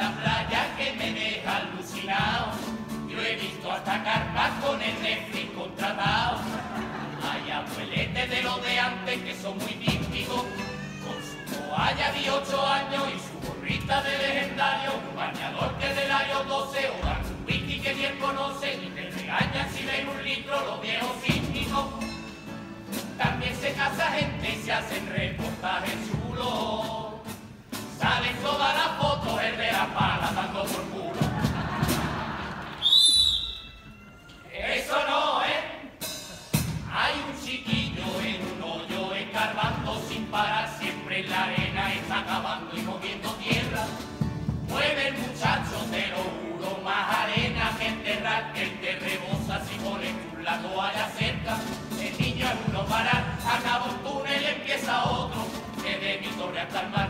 la playa que me deja alucinado. Yo he visto hasta carpas con el refri contratado. Hay abueletes de los de antes que son muy dípticos, con su toalla de 8 años y su gorrita de legendario, un bañador que es del año 12 o dan un whisky que bien conoce. y te regañan si ven un litro los viejos cínicos. También se casa gente y se hacen reportajes chiquillo en un hoyo escarbando sin parar, siempre en la arena está cavando y moviendo tierra. Mueve el muchacho, te lo juro, más arena que enterrar, que te rebosa si pones tú la toalla cerca. El niño es uno parar, acaba un túnel empieza otro, que de mi torre hasta el mar un